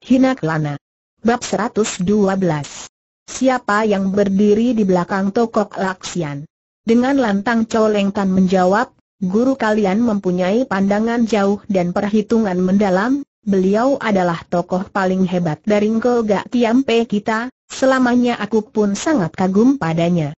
Hinaklana. Bab 112 Siapa yang berdiri di belakang tokok Laksian? Dengan lantang Coleng Tan menjawab, guru kalian mempunyai pandangan jauh dan perhitungan mendalam, beliau adalah tokoh paling hebat dari Gak Tiampe kita, selamanya aku pun sangat kagum padanya.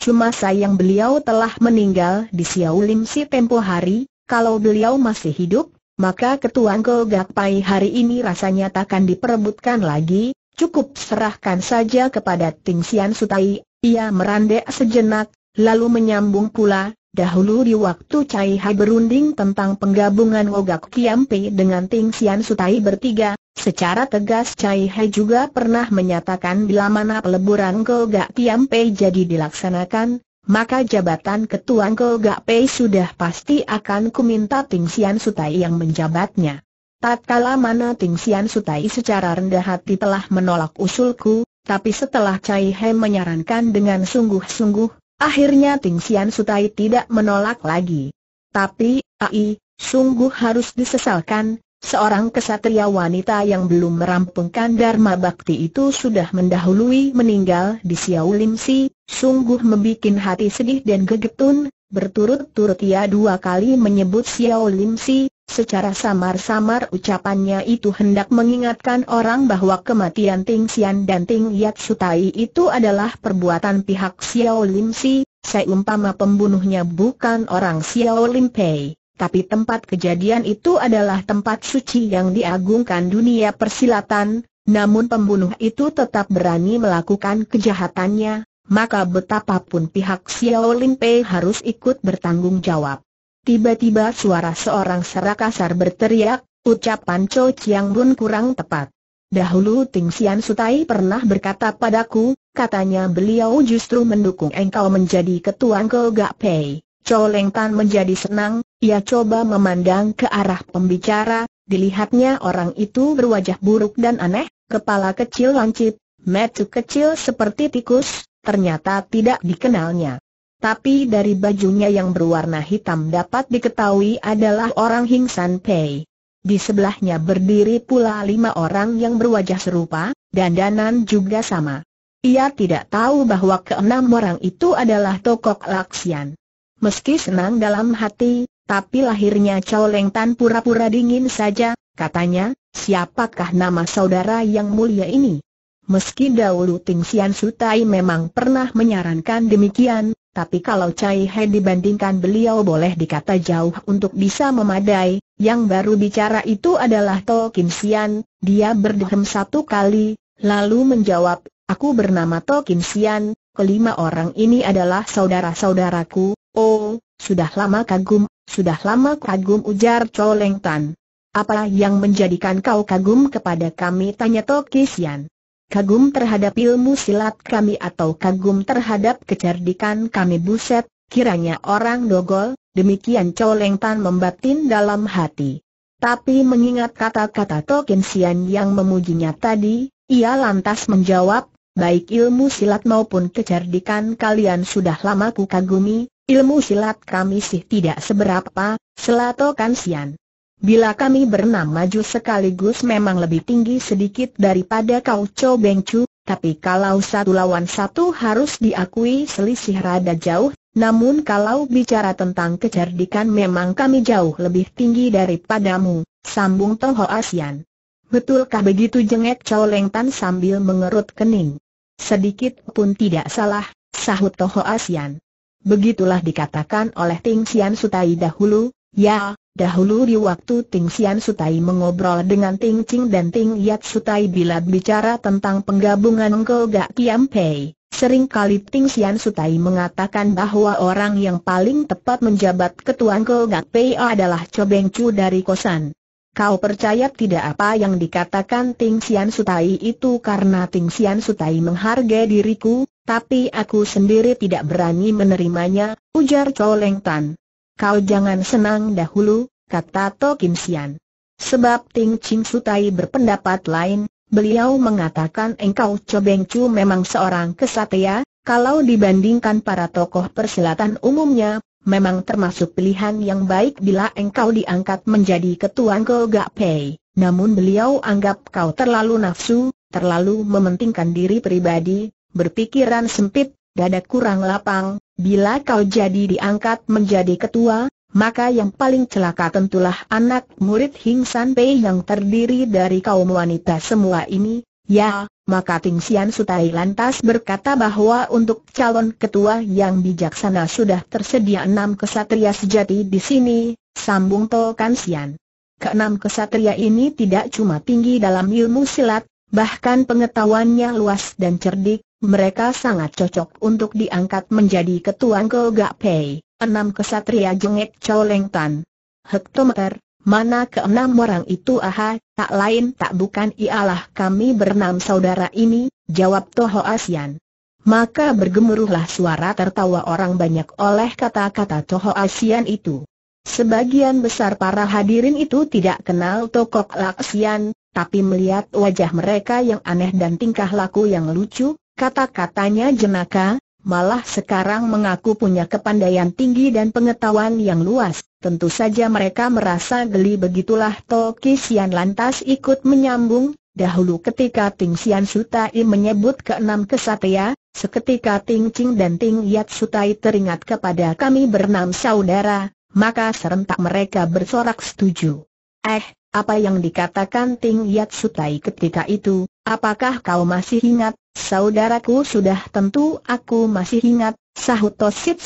Cuma sayang beliau telah meninggal di Xiao Lim Si tempo hari, kalau beliau masih hidup, maka ketua Gak Pai hari ini rasanya takkan diperebutkan lagi, cukup serahkan saja kepada Ting Sian Sutai, ia merandek sejenak, lalu menyambung pula, dahulu di waktu Cai Hai berunding tentang penggabungan Ogak Kiampe dengan Ting Sian Sutai bertiga, Secara tegas Cai Hai juga pernah menyatakan bila mana peleburan Gak Tiam Pei jadi dilaksanakan, maka jabatan ketua Gak Pei sudah pasti akan kuminta Ting Sian Sutai yang menjabatnya. Tak kala mana Ting Sian Sutai secara rendah hati telah menolak usulku, tapi setelah Cai Hai menyarankan dengan sungguh-sungguh, akhirnya Ting Sian Sutai tidak menolak lagi. Tapi, ai, sungguh harus disesalkan, Seorang kesatria wanita yang belum merampungkan Dharma Bakti itu sudah mendahului meninggal di Xiao Lim Si, sungguh membuat hati sedih dan gegetun, berturut-turut ia dua kali menyebut Xiao Lim Si, secara samar-samar ucapannya itu hendak mengingatkan orang bahwa kematian Ting Xian dan Ting Yat Sutai itu adalah perbuatan pihak Xiao Lim Si, seumpama pembunuhnya bukan orang Xiao Lim Pei tapi tempat kejadian itu adalah tempat suci yang diagungkan dunia persilatan, namun pembunuh itu tetap berani melakukan kejahatannya, maka betapapun pihak Xiao Lin Pei harus ikut bertanggung jawab. Tiba-tiba suara seorang serakasar berteriak, ucapan Cho Chiang Bun kurang tepat. Dahulu Ting Sian Sutai pernah berkata padaku, katanya beliau justru mendukung engkau menjadi ketua Gak Pei. Cho Leng Tan menjadi senang, ia coba memandang ke arah pembicara, dilihatnya orang itu berwajah buruk dan aneh, kepala kecil lancip, mata kecil seperti tikus, ternyata tidak dikenalnya. Tapi dari bajunya yang berwarna hitam dapat diketahui adalah orang Hing San Pei. Di sebelahnya berdiri pula lima orang yang berwajah serupa, dan danan juga sama. Ia tidak tahu bahwa keenam orang itu adalah tokoh Laksian. Meski senang dalam hati, tapi lahirnya Chow Leng Tan pura-pura dingin saja, katanya, siapakah nama saudara yang mulia ini? Meski dahulu Ting Sian Sutai memang pernah menyarankan demikian, tapi kalau Cai He dibandingkan beliau boleh dikata jauh untuk bisa memadai, yang baru bicara itu adalah To Kim Sian, dia berdehem satu kali, lalu menjawab, aku bernama To Kim Sian, kelima orang ini adalah saudara-saudaraku, Oh, sudah lama kagum, sudah lama kagum ujar Coleng Tan. Apa yang menjadikan kau kagum kepada kami tanya Toki Sian. Kagum terhadap ilmu silat kami atau kagum terhadap kecerdikan kami buset, kiranya orang dogol, demikian Coleng Tan membatin dalam hati. Tapi mengingat kata-kata Tokin Sian yang memujinya tadi, ia lantas menjawab, baik ilmu silat maupun kecerdikan kalian sudah lama ku kagumi, Ilmu silat kami sih tidak seberapa, selatokan sian. Bila kami berenam maju sekaligus memang lebih tinggi sedikit daripada kau Cho Beng Chu, tapi kalau satu lawan satu harus diakui selisih rada jauh, namun kalau bicara tentang kecerdikan memang kami jauh lebih tinggi daripadamu, sambung Toho Asian. Betulkah begitu jengek Chow Leng Tan sambil mengerut kening? Sedikit pun tidak salah, sahut Toho Asian. Begitulah dikatakan oleh Ting Sian Sutai dahulu, ya, dahulu di waktu Ting Sian Sutai mengobrol dengan Ting Ching dan Ting Yat Sutai bila bicara tentang penggabungan Engkau Gak Kiam Pei. Seringkali Ting Sian Sutai mengatakan bahwa orang yang paling tepat menjabat ketua Engkau Gak Pei adalah Chobeng Chu dari Kosan. Kau percaya tidak apa yang dikatakan Ting Sian Sutai itu karena Ting Sian Sutai menghargai diriku, tapi aku sendiri tidak berani menerimanya, ujar Chow Leng Tan. Kau jangan senang dahulu, kata To Kim Sian. Sebab Ting Ching Sutai berpendapat lain, beliau mengatakan engkau Cho Beng Chu memang seorang kesatria, kalau dibandingkan para tokoh persilatan umumnya, memang termasuk pilihan yang baik bila engkau diangkat menjadi ketua Go Gak Pei. Namun beliau anggap kau terlalu nafsu, terlalu mementingkan diri pribadi, berpikiran sempit, dada kurang lapang, bila kau jadi diangkat menjadi ketua, maka yang paling celaka tentulah anak murid Hing San Pei yang terdiri dari kaum wanita semua ini, ya, maka Ting Sian Sutai lantas berkata bahwa untuk calon ketua yang bijaksana sudah tersedia enam kesatria sejati di sini, sambung To Kan Sian. Keenam kesatria ini tidak cuma tinggi dalam ilmu silat, bahkan pengetahuannya luas dan cerdik, mereka sangat cocok untuk diangkat menjadi ketua Gak Pei. Enam kesatria jengek Leng Tan. Hektometer, mana keenam orang itu aha, tak lain tak bukan ialah kami bernam saudara ini, jawab Toho Asian. Maka bergemuruhlah suara tertawa orang banyak oleh kata-kata Toho Asian itu. Sebagian besar para hadirin itu tidak kenal Tokok Laksian, tapi melihat wajah mereka yang aneh dan tingkah laku yang lucu, kata-katanya jenaka, malah sekarang mengaku punya kepandaian tinggi dan pengetahuan yang luas. Tentu saja mereka merasa geli begitulah Toki Sian lantas ikut menyambung, dahulu ketika Ting Sian Sutai menyebut keenam kesatria, seketika Ting Ching dan Ting Yat Sutai teringat kepada kami bernam saudara, maka serentak mereka bersorak setuju. Eh, apa yang dikatakan Ting Yat Sutai ketika itu, apakah kau masih ingat, saudaraku sudah tentu aku masih ingat, sahut Tosit.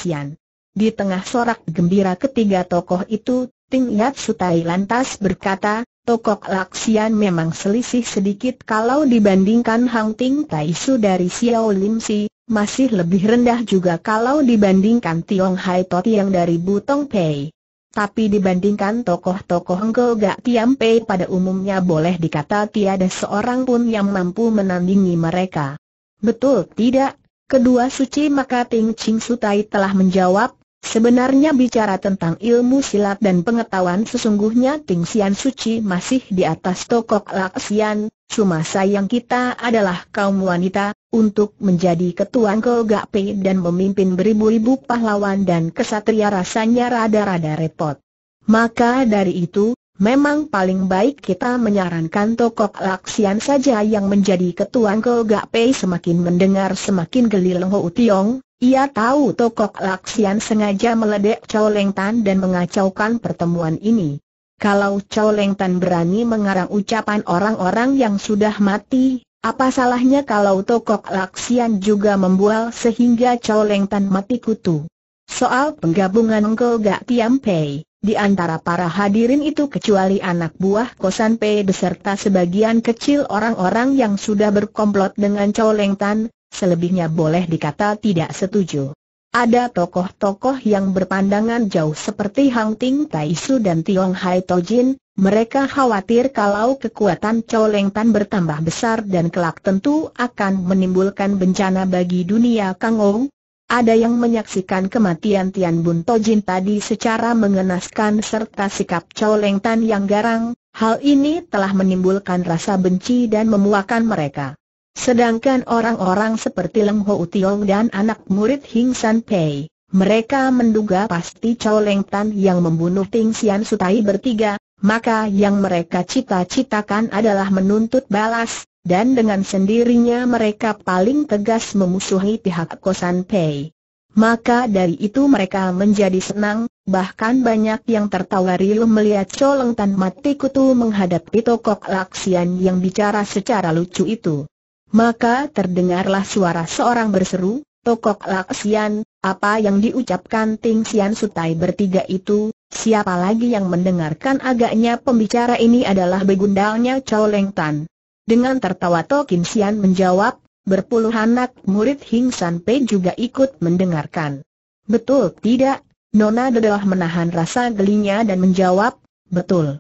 Di tengah sorak gembira ketiga tokoh itu, Ting Yat Sutai lantas berkata, tokoh Laksian memang selisih sedikit kalau dibandingkan Hang Ting Tai Su dari Xiao Lim Si, masih lebih rendah juga kalau dibandingkan Tiong Hai Tot yang dari Butong Pei. Tapi dibandingkan tokoh-tokoh Engkau Gak Tiam Pei pada umumnya boleh dikata tiada seorang pun yang mampu menandingi mereka. Betul tidak? Kedua suci maka Ting Ching Sutai telah menjawab, Sebenarnya bicara tentang ilmu silat dan pengetahuan sesungguhnya Ting Sian Suci masih di atas Tokok Lak Sian, cuma sayang kita adalah kaum wanita, untuk menjadi ketua Gak Pei dan memimpin beribu-ribu pahlawan dan kesatria rasanya rada-rada repot. Maka dari itu, memang paling baik kita menyarankan Tokok Laksian saja yang menjadi ketua Gak Pei semakin mendengar semakin geli Leng Ho Tiong, ia tahu Tokok Laksian sengaja meledek Chow Leng Tan dan mengacaukan pertemuan ini. Kalau Chow Leng Tan berani mengarang ucapan orang-orang yang sudah mati, apa salahnya kalau Tokok Laksian juga membual sehingga Chow Leng Tan mati kutu? Soal penggabungan Engkau Gak Tiam Pei, di antara para hadirin itu kecuali anak buah Kosan Pei beserta sebagian kecil orang-orang yang sudah berkomplot dengan Chow Leng Tan, selebihnya boleh dikata tidak setuju. Ada tokoh-tokoh yang berpandangan jauh seperti Hang Ting Tai Su dan Tiong Hai Tojin, mereka khawatir kalau kekuatan Chow Leng Tan bertambah besar dan kelak tentu akan menimbulkan bencana bagi dunia Kang Ong. Ada yang menyaksikan kematian Tian Bun Tojin tadi secara mengenaskan serta sikap Chow Leng Tan yang garang, hal ini telah menimbulkan rasa benci dan memuakan mereka. Sedangkan orang-orang seperti Leng Ho Tiong dan anak murid Hing San Pei, mereka menduga pasti Chow Leng Tan yang membunuh Ting Sian Sutai bertiga, maka yang mereka cita-citakan adalah menuntut balas, dan dengan sendirinya mereka paling tegas memusuhi pihak Kosan Pei. Maka dari itu mereka menjadi senang, bahkan banyak yang tertawa riuh melihat Chow Leng Tan mati kutu menghadapi tokok Laksian yang bicara secara lucu itu. Maka terdengarlah suara seorang berseru, Tokok Laksian, apa yang diucapkan Ting Sian Sutai bertiga itu, siapa lagi yang mendengarkan agaknya pembicara ini adalah begundalnya Chow Leng Tan. Dengan tertawa Tokin Sian menjawab, berpuluh anak murid Hing San Pei juga ikut mendengarkan. Betul tidak? Nona adalah menahan rasa gelinya dan menjawab, betul.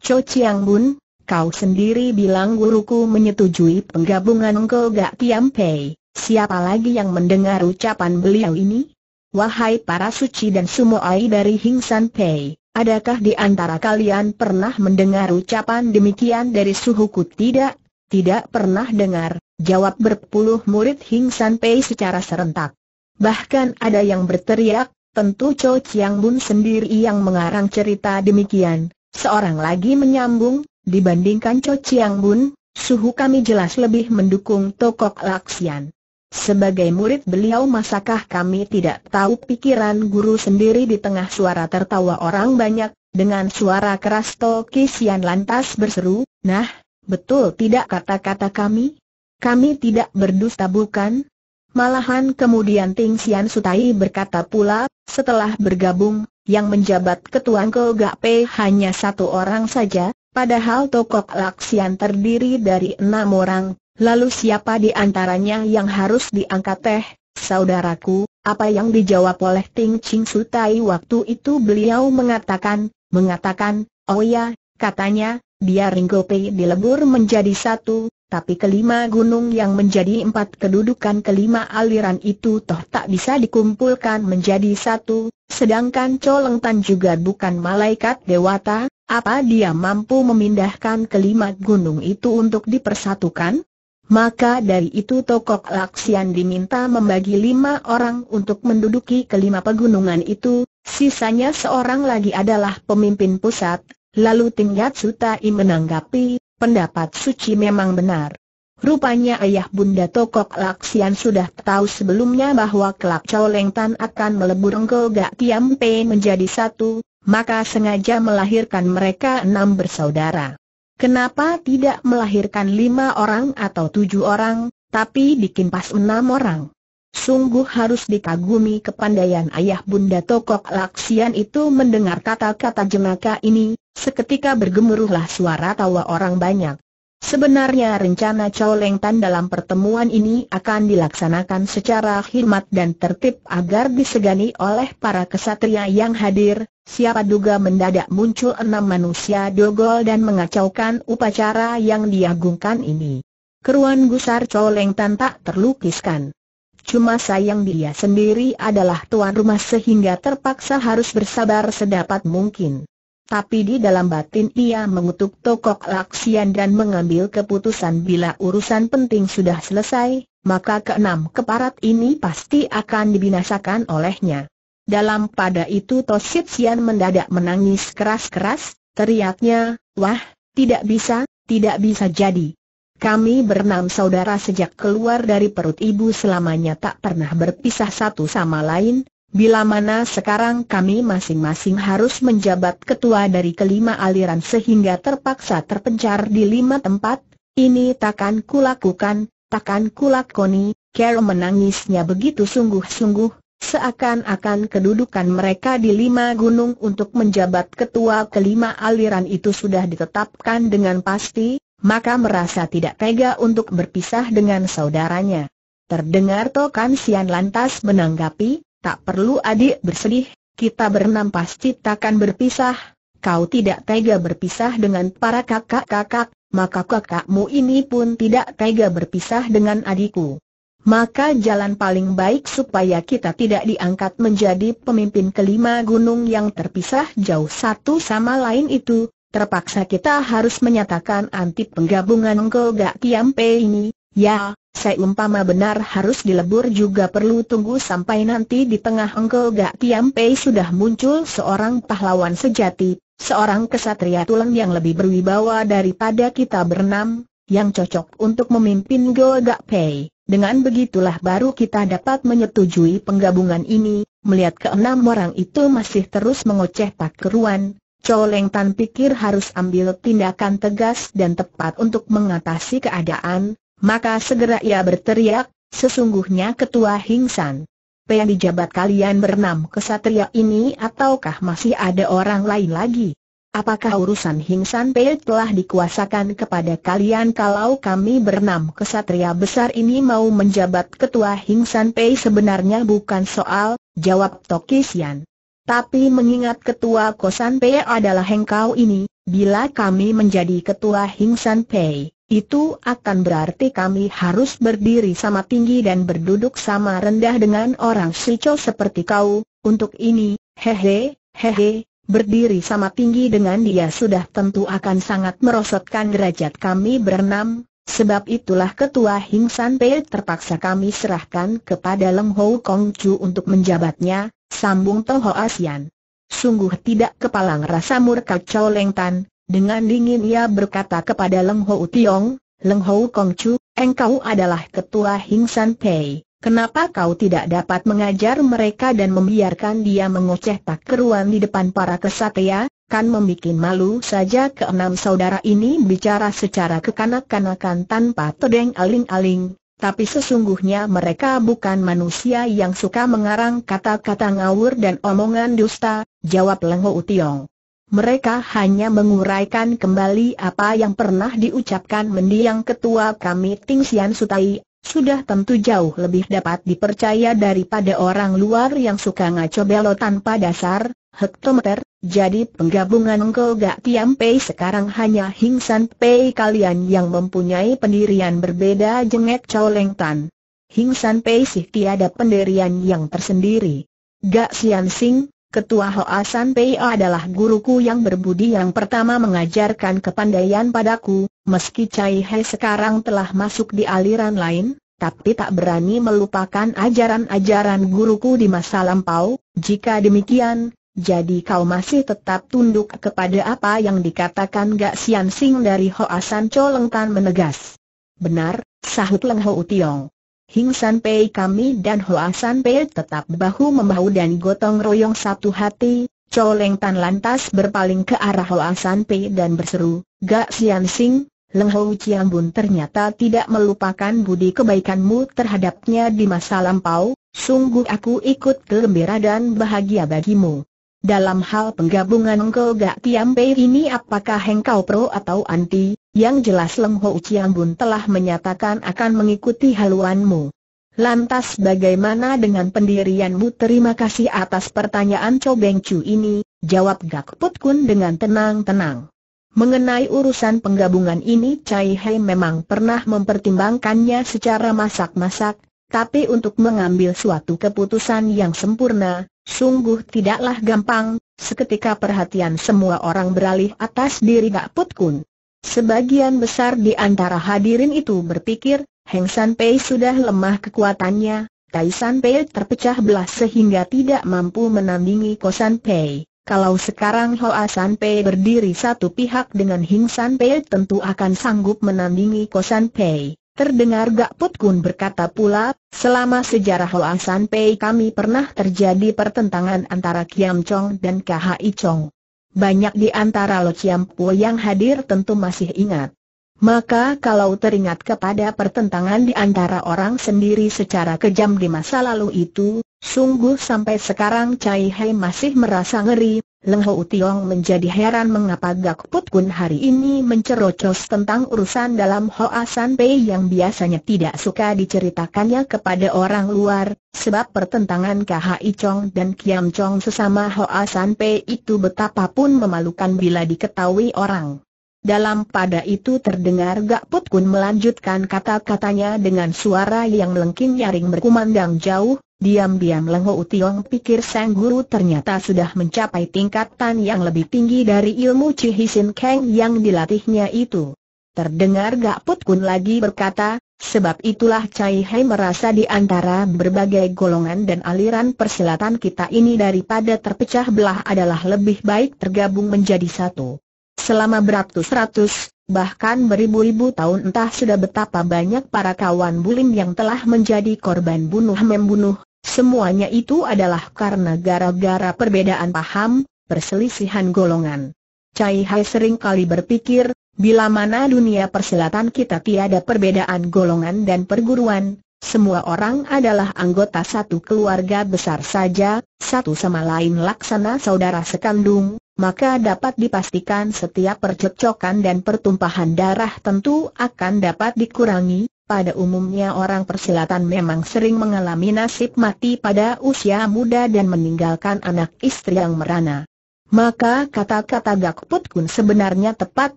Cho Chiang Bun, Kau sendiri bilang guruku menyetujui penggabungan engkau gak Tiam Pei, siapa lagi yang mendengar ucapan beliau ini? Wahai para suci dan sumoai dari Hing San Pei, adakah di antara kalian pernah mendengar ucapan demikian dari suhuku tidak? Tidak pernah dengar, jawab berpuluh murid Hing San Pei secara serentak. Bahkan ada yang berteriak, tentu Cho Chiang Bun sendiri yang mengarang cerita demikian. Seorang lagi menyambung, dibandingkan Cho Chiang Bun, suhu kami jelas lebih mendukung Tokok Laksian. Sebagai murid beliau masakah kami tidak tahu pikiran guru sendiri di tengah suara tertawa orang banyak, dengan suara keras Toki Sian lantas berseru, nah, betul tidak kata-kata kami? Kami tidak berdusta bukan? Malahan kemudian Ting Sian Sutai berkata pula, setelah bergabung, yang menjabat ketua Gak P hanya satu orang saja, padahal Tokok Laksian terdiri dari enam orang, Lalu siapa di antaranya yang harus diangkat teh, saudaraku, apa yang dijawab oleh Ting Ching Sutai waktu itu beliau mengatakan, mengatakan, oh ya, katanya, dia Ringgope dilebur menjadi satu, tapi kelima gunung yang menjadi empat kedudukan kelima aliran itu toh tak bisa dikumpulkan menjadi satu, sedangkan Coleng Tan juga bukan malaikat dewata, apa dia mampu memindahkan kelima gunung itu untuk dipersatukan? Maka dari itu Tokok Laksian diminta membagi lima orang untuk menduduki kelima pegunungan itu, sisanya seorang lagi adalah pemimpin pusat, lalu Tinggat Sutai menanggapi, pendapat suci memang benar. Rupanya ayah bunda Tokok Laksian sudah tahu sebelumnya bahwa kelak Chow Leng Tan akan melebur Engkau Gak Kiam Pei menjadi satu, maka sengaja melahirkan mereka enam bersaudara. Kenapa tidak melahirkan lima orang atau tujuh orang, tapi bikin pas enam orang? Sungguh harus dikagumi kepandaian ayah bunda Tokok Laksian itu mendengar kata-kata jenaka ini, seketika bergemuruhlah suara tawa orang banyak. Sebenarnya rencana Chow Leng Tan dalam pertemuan ini akan dilaksanakan secara khidmat dan tertib agar disegani oleh para kesatria yang hadir, Siapa duga mendadak muncul enam manusia dogol dan mengacaukan upacara yang diagungkan ini. Keruan gusar coleng tan tak terlukiskan. Cuma sayang dia sendiri adalah tuan rumah sehingga terpaksa harus bersabar sedapat mungkin. Tapi di dalam batin ia mengutuk tokok laksian dan mengambil keputusan bila urusan penting sudah selesai, maka keenam keparat ini pasti akan dibinasakan olehnya. Dalam pada itu Tosit Sian mendadak menangis keras-keras, teriaknya, wah, tidak bisa, tidak bisa jadi. Kami berenam saudara sejak keluar dari perut ibu selamanya tak pernah berpisah satu sama lain, bila mana sekarang kami masing-masing harus menjabat ketua dari kelima aliran sehingga terpaksa terpencar di lima tempat, ini takkan kulakukan, takkan kulakoni, Carol menangisnya begitu sungguh-sungguh, Seakan-akan kedudukan mereka di lima gunung untuk menjabat ketua kelima aliran itu sudah ditetapkan dengan pasti, maka merasa tidak tega untuk berpisah dengan saudaranya. Terdengar Tokan Sian lantas menanggapi, tak perlu adik bersedih, kita berenam pasti takkan berpisah, kau tidak tega berpisah dengan para kakak-kakak, maka kakakmu ini pun tidak tega berpisah dengan adikku. Maka jalan paling baik supaya kita tidak diangkat menjadi pemimpin kelima gunung yang terpisah jauh satu sama lain itu, terpaksa kita harus menyatakan anti penggabungan Engkau Gak Kiampe ini, ya, saya umpama benar harus dilebur juga perlu tunggu sampai nanti di tengah Engkau Gak Kiampe sudah muncul seorang pahlawan sejati, seorang kesatria tulang yang lebih berwibawa daripada kita berenam, yang cocok untuk memimpin Go Gak Pei. Dengan begitulah baru kita dapat menyetujui penggabungan ini, melihat keenam orang itu masih terus mengoceh Pak Keruan, Coleng Tan pikir harus ambil tindakan tegas dan tepat untuk mengatasi keadaan, maka segera ia berteriak, sesungguhnya Ketua Hingsan. Yang dijabat kalian berenam kesatria ini ataukah masih ada orang lain lagi? Apakah urusan Hing San Pei telah dikuasakan kepada kalian kalau kami berenam kesatria besar ini mau menjabat ketua Hing San Pei sebenarnya bukan soal, jawab Toki Sian. Tapi mengingat ketua Kosan Pei adalah engkau ini, bila kami menjadi ketua Hing San Pei, itu akan berarti kami harus berdiri sama tinggi dan berduduk sama rendah dengan orang sico seperti kau, untuk ini, hehe, hehe, Berdiri sama tinggi dengan dia sudah tentu akan sangat merosotkan derajat kami berenam, sebab itulah ketua Hing San Pei terpaksa kami serahkan kepada Leng Hou Kong Chu untuk menjabatnya, sambung Toho Asian. Sungguh tidak kepalang rasa murka Chow Leng Tan, dengan dingin ia berkata kepada Leng Ho Tiong, Leng Ho Kong Chu, engkau adalah ketua Hing San Pei. Kenapa kau tidak dapat mengajar mereka dan membiarkan dia mengoceh keruan di depan para kesatria, kan membuat malu saja keenam saudara ini bicara secara kekanak-kanakan tanpa tedeng aling-aling, tapi sesungguhnya mereka bukan manusia yang suka mengarang kata-kata ngawur dan omongan dusta, jawab Leng Ho Tiong. Mereka hanya menguraikan kembali apa yang pernah diucapkan mendiang ketua kami Ting Sian Sutai, sudah tentu jauh lebih dapat dipercaya daripada orang luar yang suka ngaco belot tanpa dasar, hektometer, jadi penggabungan Engkau Gak Tiam Pei sekarang hanya Hing San Pei kalian yang mempunyai pendirian berbeda jengek Chow Leng Tan. Hing San Pei sih tiada pendirian yang tersendiri. Gak Sian Sing, Ketua Hoa San Pei adalah guruku yang berbudi yang pertama mengajarkan kepandaian padaku, Meski Cai Hai sekarang telah masuk di aliran lain, tapi tak berani melupakan ajaran-ajaran guruku di masa lampau, jika demikian, jadi kau masih tetap tunduk kepada apa yang dikatakan Gak Sian Sing dari Hoa San Cho Leng Tan menegas. Benar, sahut Leng Ho Tiong. Hing San Pei kami dan Hoa San Pei tetap bahu-membahu dan gotong royong satu hati, Cho Leng Tan lantas berpaling ke arah Hoa San Pei dan berseru, Gak Sian Sing, Leng Chiang Bun ternyata tidak melupakan budi kebaikanmu terhadapnya di masa lampau, sungguh aku ikut gembira dan bahagia bagimu. Dalam hal penggabungan engkau gak Tiam ini apakah engkau pro atau anti, yang jelas Leng Hou Chiang Bun telah menyatakan akan mengikuti haluanmu. Lantas bagaimana dengan pendirianmu terima kasih atas pertanyaan Beng Chu ini, jawab Gak Put Kun dengan tenang-tenang. Mengenai urusan penggabungan ini Cai Hai memang pernah mempertimbangkannya secara masak-masak, tapi untuk mengambil suatu keputusan yang sempurna, sungguh tidaklah gampang, seketika perhatian semua orang beralih atas diri Gak Put Kun. Sebagian besar di antara hadirin itu berpikir, Heng San Pei sudah lemah kekuatannya, Tai San Pei terpecah belah sehingga tidak mampu menandingi Kosan Pei. Kalau sekarang Hoa San Pei berdiri satu pihak dengan Hing San Pei tentu akan sanggup menandingi Ko San Pei. Terdengar Gak Put Kun berkata pula, selama sejarah Hoa San Pei kami pernah terjadi pertentangan antara Kiam Chong dan KHI Chong. Banyak di antara Lo Chiam Po yang hadir tentu masih ingat. Maka kalau teringat kepada pertentangan di antara orang sendiri secara kejam di masa lalu itu, Sungguh sampai sekarang Cai Hai masih merasa ngeri, Leng Ho Tiong menjadi heran mengapa Gak Put Kun hari ini mencerocos tentang urusan dalam Hoa San Pei yang biasanya tidak suka diceritakannya kepada orang luar, sebab pertentangan KHI Chong dan Kiam Chong sesama Hoa San Pei itu betapapun memalukan bila diketahui orang. Dalam pada itu terdengar Gak Put Kun melanjutkan kata-katanya dengan suara yang melengking nyaring berkumandang jauh, Diam-diam Leng Ho Tiong pikir sang guru ternyata sudah mencapai tingkatan yang lebih tinggi dari ilmu Chihisin Kang yang dilatihnya itu. Terdengar Gak Put Kun lagi berkata, sebab itulah Cai Hai merasa di antara berbagai golongan dan aliran persilatan kita ini daripada terpecah belah adalah lebih baik tergabung menjadi satu. Selama beratus-ratus, bahkan beribu-ribu tahun entah sudah betapa banyak para kawan bulim yang telah menjadi korban bunuh-membunuh, Semuanya itu adalah karena gara-gara perbedaan paham, perselisihan golongan. Cai Hai sering kali berpikir, bila mana dunia persilatan kita tiada perbedaan golongan dan perguruan, semua orang adalah anggota satu keluarga besar saja, satu sama lain laksana saudara sekandung, maka dapat dipastikan setiap percocokan dan pertumpahan darah tentu akan dapat dikurangi, pada umumnya orang persilatan memang sering mengalami nasib mati pada usia muda dan meninggalkan anak istri yang merana. Maka kata-kata Gak Put Kun sebenarnya tepat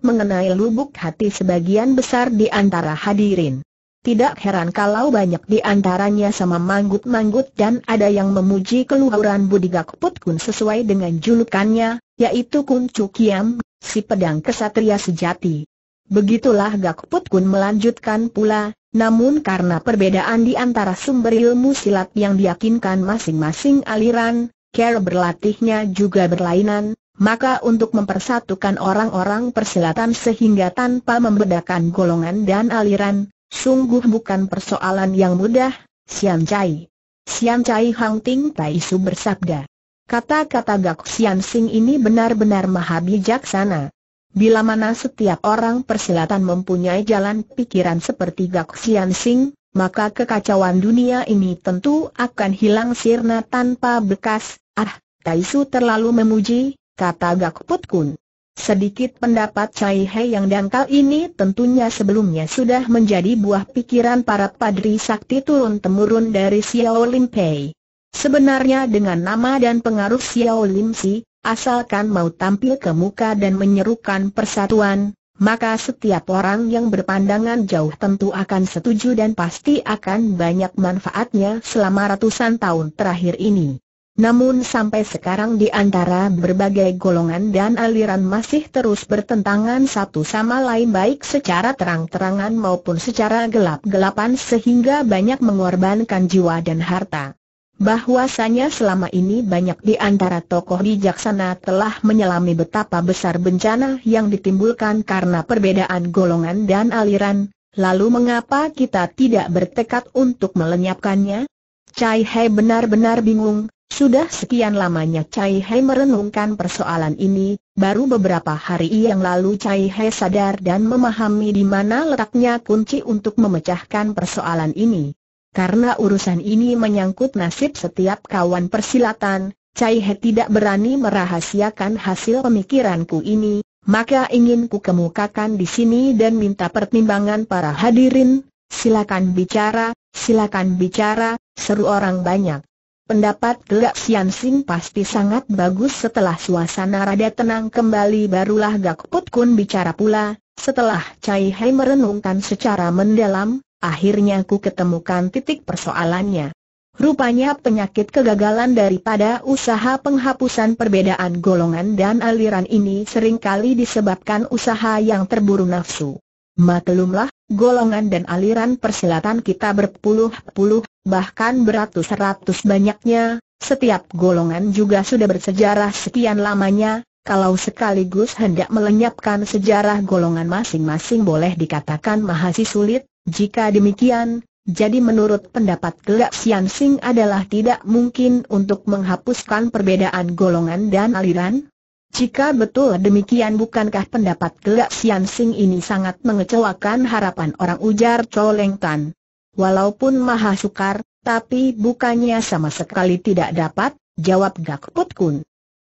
mengenai lubuk hati sebagian besar di antara hadirin. Tidak heran kalau banyak di antaranya sama manggut-manggut dan ada yang memuji keluhuran budi Gak Put Kun sesuai dengan julukannya, yaitu Kun Cukiam, si pedang kesatria sejati. Begitulah Gak Put Kun melanjutkan pula, namun karena perbedaan di antara sumber ilmu silat yang diyakinkan masing-masing aliran, care berlatihnya juga berlainan, maka untuk mempersatukan orang-orang persilatan sehingga tanpa membedakan golongan dan aliran, sungguh bukan persoalan yang mudah, Sian Chai. Sian Chai Hang Ting Tai Su bersabda. Kata-kata Gak Sian Sing ini benar-benar maha bijaksana. Bila mana setiap orang persilatan mempunyai jalan pikiran seperti Gak Sian Sing, maka kekacauan dunia ini tentu akan hilang sirna tanpa bekas. Ah, Taisu terlalu memuji, kata Gak Put Kun. Sedikit pendapat Cai He yang dangkal ini tentunya sebelumnya sudah menjadi buah pikiran para padri sakti turun-temurun dari Xiao Lim Pei. Sebenarnya dengan nama dan pengaruh Xiao Lim Si, asalkan mau tampil ke muka dan menyerukan persatuan, maka setiap orang yang berpandangan jauh tentu akan setuju dan pasti akan banyak manfaatnya selama ratusan tahun terakhir ini. Namun sampai sekarang di antara berbagai golongan dan aliran masih terus bertentangan satu sama lain baik secara terang-terangan maupun secara gelap-gelapan sehingga banyak mengorbankan jiwa dan harta. Bahwasanya selama ini banyak di antara tokoh bijaksana telah menyelami betapa besar bencana yang ditimbulkan karena perbedaan golongan dan aliran, lalu mengapa kita tidak bertekad untuk melenyapkannya? Cai Hai benar-benar bingung, sudah sekian lamanya Cai Hai merenungkan persoalan ini, baru beberapa hari yang lalu Cai Hai sadar dan memahami di mana letaknya kunci untuk memecahkan persoalan ini. Karena urusan ini menyangkut nasib setiap kawan persilatan, Cai Hai tidak berani merahasiakan hasil pemikiranku ini, maka ingin ku kemukakan di sini dan minta pertimbangan para hadirin. Silakan bicara, silakan bicara, seru orang banyak. Pendapat Gelak Sian Sing pasti sangat bagus setelah suasana rada tenang kembali barulah Gak Put Kun bicara pula, setelah Cai Hai merenungkan secara mendalam, akhirnya ku ketemukan titik persoalannya. Rupanya penyakit kegagalan daripada usaha penghapusan perbedaan golongan dan aliran ini sering kali disebabkan usaha yang terburu nafsu. Maklumlah, golongan dan aliran persilatan kita berpuluh-puluh, bahkan beratus-ratus banyaknya, setiap golongan juga sudah bersejarah sekian lamanya, kalau sekaligus hendak melenyapkan sejarah golongan masing-masing boleh dikatakan masih sulit, jika demikian, jadi menurut pendapat Gelak Sian Sing adalah tidak mungkin untuk menghapuskan perbedaan golongan dan aliran? Jika betul demikian bukankah pendapat Gelak Sian Sing ini sangat mengecewakan harapan orang ujar Choleng Tan. Walaupun maha sukar, tapi bukannya sama sekali tidak dapat, jawab Gak Put Kun.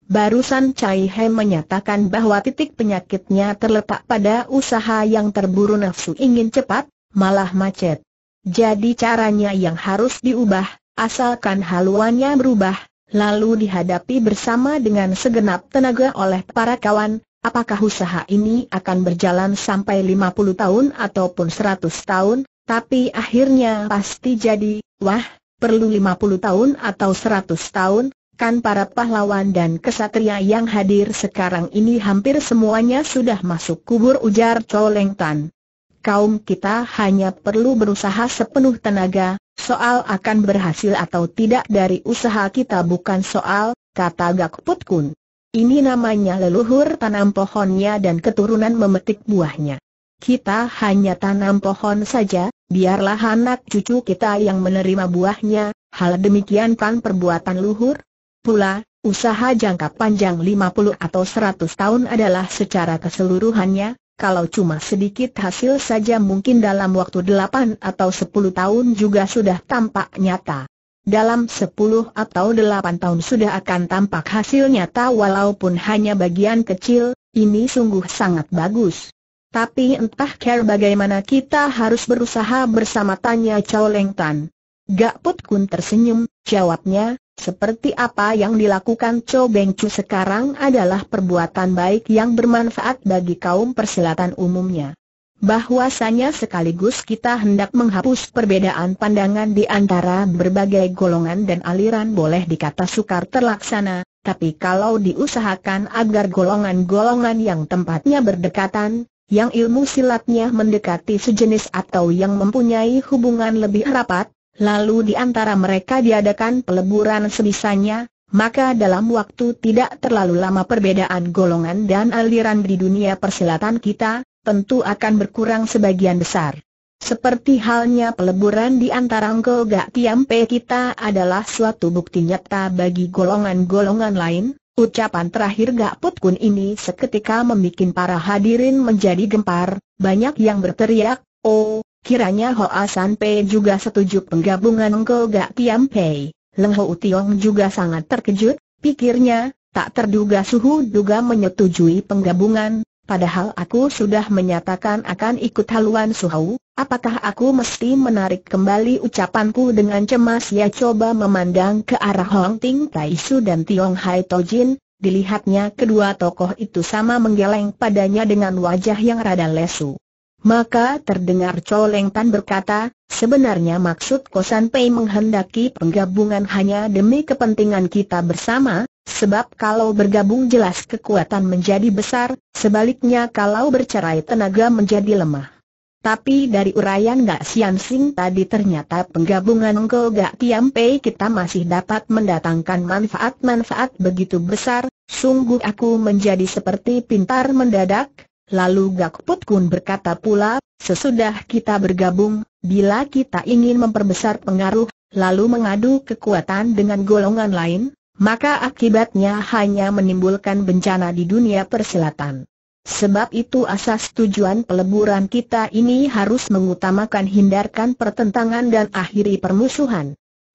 Barusan Cai He menyatakan bahwa titik penyakitnya terletak pada usaha yang terburu nafsu ingin cepat, malah macet. Jadi caranya yang harus diubah, asalkan haluannya berubah, lalu dihadapi bersama dengan segenap tenaga oleh para kawan, apakah usaha ini akan berjalan sampai 50 tahun ataupun 100 tahun, tapi akhirnya pasti jadi, wah, perlu 50 tahun atau 100 tahun, kan para pahlawan dan kesatria yang hadir sekarang ini hampir semuanya sudah masuk kubur ujar Choleng Tan. Kaum kita hanya perlu berusaha sepenuh tenaga, Soal akan berhasil atau tidak dari usaha kita bukan soal, kata Gak Put Kun. Ini namanya leluhur tanam pohonnya dan keturunan memetik buahnya. Kita hanya tanam pohon saja, biarlah anak cucu kita yang menerima buahnya, hal demikian kan perbuatan luhur? Pula, usaha jangka panjang 50 atau 100 tahun adalah secara keseluruhannya, kalau cuma sedikit hasil saja mungkin dalam waktu 8 atau 10 tahun juga sudah tampak nyata. Dalam 10 atau 8 tahun sudah akan tampak hasil nyata walaupun hanya bagian kecil, ini sungguh sangat bagus. Tapi entah care bagaimana kita harus berusaha bersama tanya Chow Leng Tan. Gak Put Kun tersenyum, jawabnya, seperti apa yang dilakukan Cho Beng Chu sekarang adalah perbuatan baik yang bermanfaat bagi kaum persilatan umumnya. Bahwasanya sekaligus kita hendak menghapus perbedaan pandangan di antara berbagai golongan dan aliran boleh dikata sukar terlaksana, tapi kalau diusahakan agar golongan-golongan yang tempatnya berdekatan, yang ilmu silatnya mendekati sejenis atau yang mempunyai hubungan lebih rapat, Lalu di antara mereka diadakan peleburan sebisanya, maka dalam waktu tidak terlalu lama perbedaan golongan dan aliran di dunia persilatan kita, tentu akan berkurang sebagian besar. Seperti halnya peleburan di antara Engkau Gak Tiampe kita adalah suatu bukti nyata bagi golongan-golongan lain, ucapan terakhir Gak Put Kun ini seketika membuat para hadirin menjadi gempar, banyak yang berteriak, oh, kiranya Hoa San Pei juga setuju penggabungan Engkau Gak Tiampe. Leng Ho Tiong juga sangat terkejut, pikirnya, tak terduga suhu juga menyetujui penggabungan, padahal aku sudah menyatakan akan ikut haluan suhu, apakah aku mesti menarik kembali ucapanku dengan cemas? Ia coba memandang ke arah Hong Ting Tai Su dan Tiong Hai Tojin, dilihatnya kedua tokoh itu sama menggeleng padanya dengan wajah yang rada lesu. Maka terdengar Coleng Tan berkata, sebenarnya maksud Kosan Pei menghendaki penggabungan hanya demi kepentingan kita bersama, sebab kalau bergabung jelas kekuatan menjadi besar, sebaliknya kalau bercerai tenaga menjadi lemah. Tapi dari uraian Gak Sian Sing tadi ternyata penggabungan Engkau Gak Tiam Pei kita masih dapat mendatangkan manfaat-manfaat begitu besar, sungguh aku menjadi seperti pintar mendadak, Lalu Gak Put Kun berkata pula, sesudah kita bergabung, bila kita ingin memperbesar pengaruh, lalu mengadu kekuatan dengan golongan lain, maka akibatnya hanya menimbulkan bencana di dunia persilatan. Sebab itu asas tujuan peleburan kita ini harus mengutamakan hindarkan pertentangan dan akhiri permusuhan.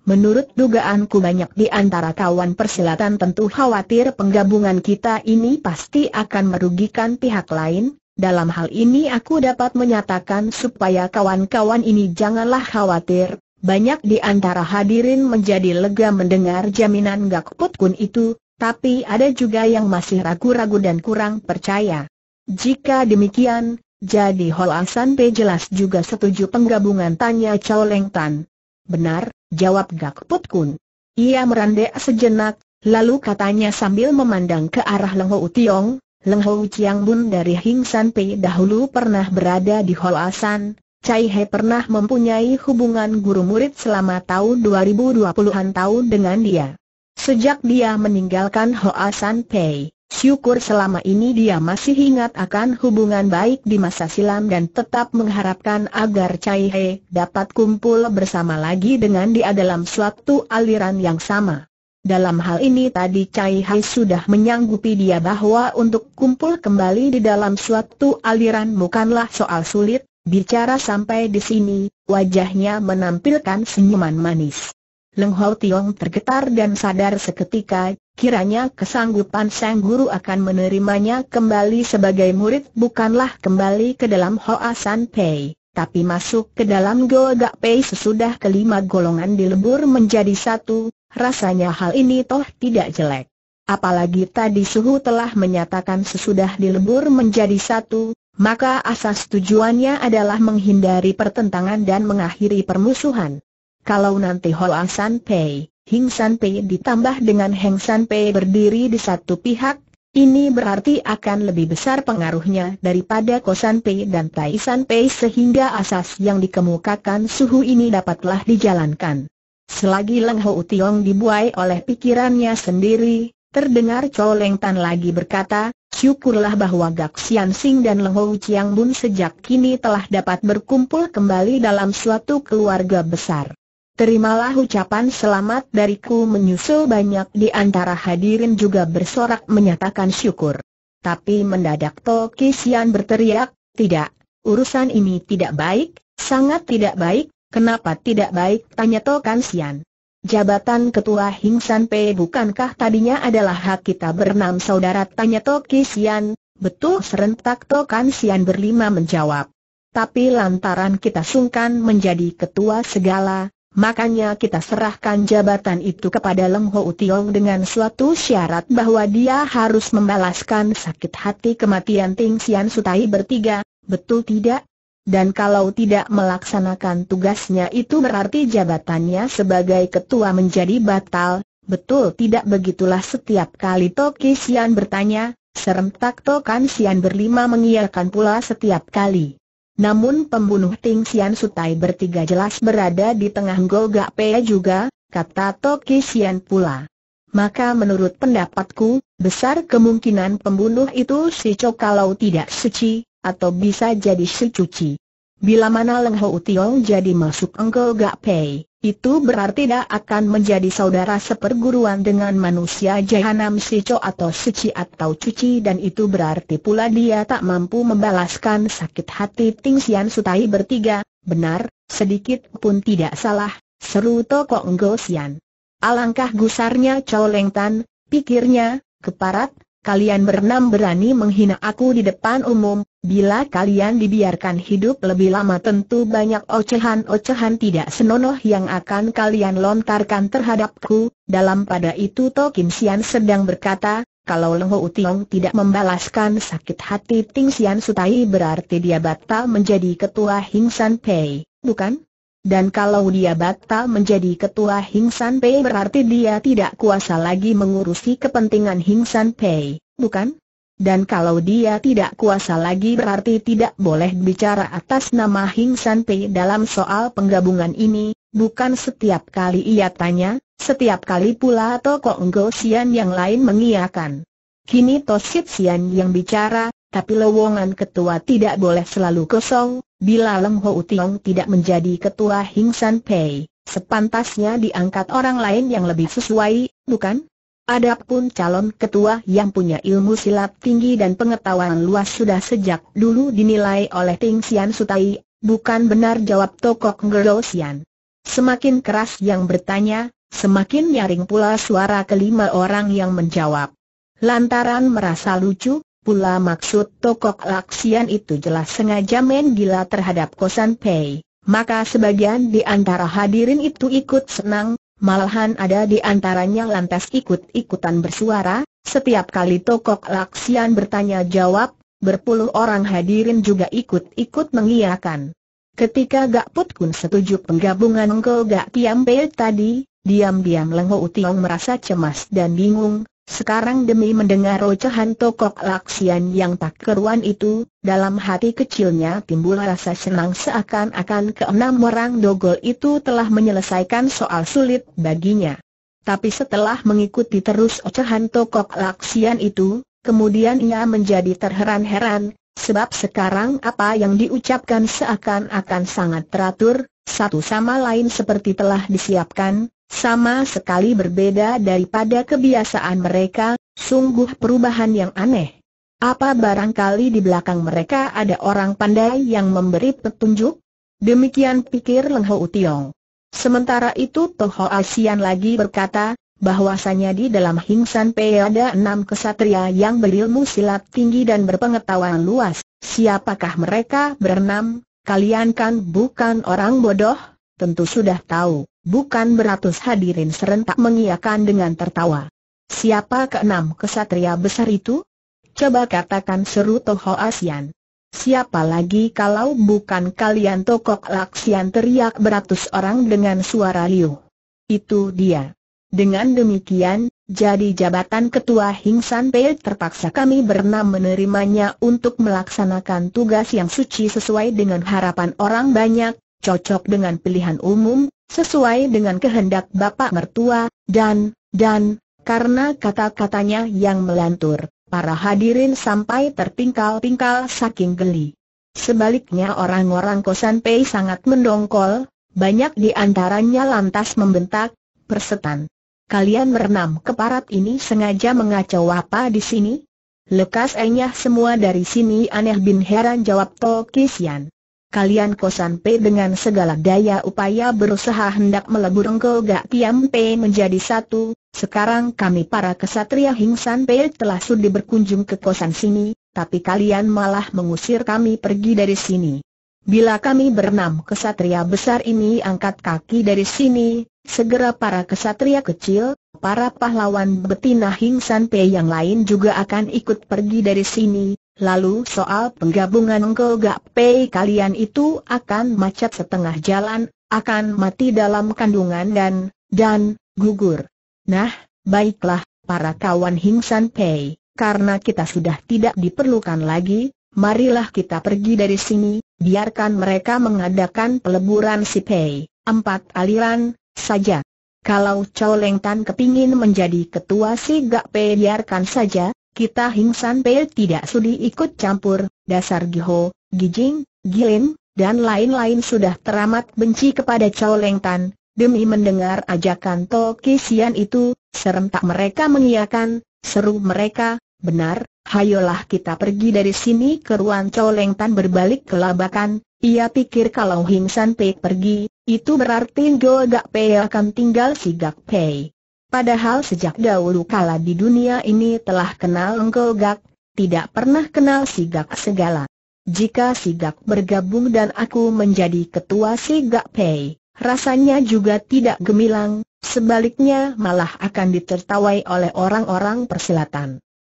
Menurut dugaanku banyak di antara kawan persilatan tentu khawatir penggabungan kita ini pasti akan merugikan pihak lain, dalam hal ini aku dapat menyatakan supaya kawan-kawan ini janganlah khawatir, banyak di antara hadirin menjadi lega mendengar jaminan Gak Put Kun itu, tapi ada juga yang masih ragu-ragu dan kurang percaya. Jika demikian, jadi Hoa San Pe jelas juga setuju penggabungan tanya Chow Leng Tan. Benar, jawab Gak Put Kun. Ia merandek sejenak, lalu katanya sambil memandang ke arah Leng Hou Tiong, Leng Hou Chiang Bun dari Hing San Pei dahulu pernah berada di Hoa San, Cai He pernah mempunyai hubungan guru murid selama tahun 2020-an tahun dengan dia. Sejak dia meninggalkan Hoa San Pei, Syukur selama ini dia masih ingat akan hubungan baik di masa silam dan tetap mengharapkan agar Cai He dapat kumpul bersama lagi dengan dia dalam suatu aliran yang sama. Dalam hal ini tadi Cai He sudah menyanggupi dia bahwa untuk kumpul kembali di dalam suatu aliran bukanlah soal sulit, bicara sampai di sini, wajahnya menampilkan senyuman manis. Leng Hao Tiong tergetar dan sadar seketika, kiranya kesanggupan sang guru akan menerimanya kembali sebagai murid bukanlah kembali ke dalam Hoa San Pei, tapi masuk ke dalam Go Gak Pei sesudah kelima golongan dilebur menjadi satu, rasanya hal ini toh tidak jelek. Apalagi tadi suhu telah menyatakan sesudah dilebur menjadi satu, maka asas tujuannya adalah menghindari pertentangan dan mengakhiri permusuhan. Kalau nanti Hoa San Pei, Hing San Pei ditambah dengan Heng San Pei berdiri di satu pihak, ini berarti akan lebih besar pengaruhnya daripada Ko San Pei dan Tai San Pei sehingga asas yang dikemukakan suhu ini dapatlah dijalankan. Selagi Leng Hou Tiong dibuai oleh pikirannya sendiri, terdengar Cho Leng Tan lagi berkata, Syukurlah bahwa Gak Sian Sing dan Leng Hou Chiang Bun sejak kini telah dapat berkumpul kembali dalam suatu keluarga besar. Terimalah ucapan selamat dariku menyusul banyak di antara hadirin juga bersorak menyatakan syukur. Tapi mendadak Toki Sian berteriak, tidak, urusan ini tidak baik, sangat tidak baik, kenapa tidak baik, tanya Tokan Sian. Jabatan Ketua Hing San Pei bukankah tadinya adalah hak kita berenam saudara tanya Toki Sian, betul serentak Tokan Sian berlima menjawab. Tapi lantaran kita sungkan menjadi ketua segala, Makanya kita serahkan jabatan itu kepada Leng Ho Tiong dengan suatu syarat bahwa dia harus membalaskan sakit hati kematian Ting Sian Sutai bertiga, betul tidak? Dan kalau tidak melaksanakan tugasnya itu berarti jabatannya sebagai ketua menjadi batal, betul tidak begitulah setiap kali Toki Sian bertanya, serentak Tokan Sian berlima mengiyakan pula setiap kali. Namun pembunuh Ting Sian Sutai bertiga jelas berada di tengah Gogak Pea juga, kata Toki Sian pula. maka menurut pendapatku, besar kemungkinan pembunuh itu si Cok kalau tidak suci, atau bisa jadi si Cuci. Bila mana Leng Ho Tiong jadi masuk engkau gak pay, itu berarti tidak akan menjadi saudara seperguruan dengan manusia jahanam sico atau suci atau cuci dan itu berarti pula dia tak mampu membalaskan sakit hati Ting Sian Sutai bertiga, benar, sedikit pun tidak salah, seru Toko Enggo Sian. Alangkah gusarnya Chow Leng Tan, pikirnya, keparat, kalian berenam berani menghina aku di depan umum, bila kalian dibiarkan hidup lebih lama tentu banyak ocehan-ocehan tidak senonoh yang akan kalian lontarkan terhadapku, dalam pada itu To Kim Sian sedang berkata, kalau Leng Ho Tiong tidak membalaskan sakit hati Ting Sian Sutai berarti dia batal menjadi ketua Hing San Pei, bukan? Dan kalau dia batal menjadi ketua Hing San Pei berarti dia tidak kuasa lagi mengurusi kepentingan Hing San Pei, bukan? Dan kalau dia tidak kuasa lagi berarti tidak boleh bicara atas nama Hing San Pei dalam soal penggabungan ini, bukan setiap kali ia tanya, setiap kali pula Toko Enggo Sian yang lain mengiyakan. Kini Tosit Sian yang bicara, tapi lowongan ketua tidak boleh selalu kosong, bila Leng Ho Tiong tidak menjadi ketua Hing San Pei, sepantasnya diangkat orang lain yang lebih sesuai, bukan? Adapun calon ketua yang punya ilmu silat tinggi dan pengetahuan luas sudah sejak dulu dinilai oleh Ting Sian Sutai, bukan benar jawab Tokok Ngerosian. Semakin keras yang bertanya, semakin nyaring pula suara kelima orang yang menjawab. Lantaran merasa lucu, pula maksud Tokok Laksian itu jelas sengaja main gila terhadap Kosan Pei, maka sebagian di antara hadirin itu ikut senang, Malahan ada di antaranya lantas ikut-ikutan bersuara, setiap kali Tokok Laksian bertanya jawab, berpuluh orang hadirin juga ikut-ikut mengiyakan. Ketika Gak Put Kun setuju penggabungan Engkau Gak Tiam Pei tadi, diam-diam Leng Ho Tiong merasa cemas dan bingung, sekarang demi mendengar ocehan tokok laksian yang tak keruan itu, dalam hati kecilnya timbul rasa senang seakan-akan keenam orang dogol itu telah menyelesaikan soal sulit baginya. Tapi setelah mengikuti terus ocehan tokok laksian itu, kemudian ia menjadi terheran-heran, sebab sekarang apa yang diucapkan seakan-akan sangat teratur, satu sama lain seperti telah disiapkan, sama sekali berbeda daripada kebiasaan mereka, sungguh perubahan yang aneh. Apa barangkali di belakang mereka ada orang pandai yang memberi petunjuk? Demikian pikir Leng Ho Tiong. Sementara itu Toho Asian lagi berkata, bahwasanya di dalam Hing San Pei ada enam kesatria yang berilmu silat tinggi dan berpengetahuan luas. Siapakah mereka berenam? Kalian kan bukan orang bodoh, tentu sudah tahu. Bukan beratus hadirin serentak mengiyakan dengan tertawa. Siapa keenam kesatria besar itu? Coba katakan seru Toho Asian. Siapa lagi kalau bukan kalian Tokok Laksian teriak beratus orang dengan suara liu. Itu dia. Dengan demikian, jadi jabatan ketua Hing San Pei terpaksa kami berenam menerimanya untuk melaksanakan tugas yang suci sesuai dengan harapan orang banyak, cocok dengan pilihan umum, sesuai dengan kehendak bapak mertua, dan, dan, karena kata-katanya yang melantur, para hadirin sampai terpingkal-pingkal saking geli. Sebaliknya orang-orang kosan Pei sangat mendongkol, banyak di antaranya lantas membentak, persetan. Kalian berenam keparat ini sengaja mengacau apa di sini? Lekas enyah semua dari sini aneh bin heran jawab Tokisian kalian kosan P dengan segala daya upaya berusaha hendak melebur engkau gak tiam P menjadi satu, sekarang kami para kesatria Hingsan P telah sudi berkunjung ke kosan sini, tapi kalian malah mengusir kami pergi dari sini. Bila kami berenam kesatria besar ini angkat kaki dari sini, segera para kesatria kecil, para pahlawan betina Hingsan P yang lain juga akan ikut pergi dari sini, Lalu soal penggabungan engkau gak pay kalian itu akan macet setengah jalan, akan mati dalam kandungan dan, dan, gugur. Nah, baiklah, para kawan Hing San Pei, karena kita sudah tidak diperlukan lagi, marilah kita pergi dari sini, biarkan mereka mengadakan peleburan si Pei, empat aliran, saja. Kalau Chow Leng Tan kepingin menjadi ketua si Gak Pei biarkan saja, kita Hing San Pei tidak sudi ikut campur, dasar Giho, Gijing, Gilin, dan lain-lain sudah teramat benci kepada Chow Leng Tan, demi mendengar ajakan Toki Sian itu, serentak mereka mengiyakan, seru mereka, benar, hayolah kita pergi dari sini ke ruang Chow Leng Tan berbalik ke labakan, ia pikir kalau Hing San Pei pergi, itu berarti Go Gak Pei akan tinggal si Gak Pei. Padahal sejak dahulu kala di dunia ini telah kenal Engkau Gak, tidak pernah kenal si Gak segala. Jika Sigak bergabung dan aku menjadi ketua Sigak Pei, rasanya juga tidak gemilang, sebaliknya malah akan ditertawai oleh orang-orang persilatan.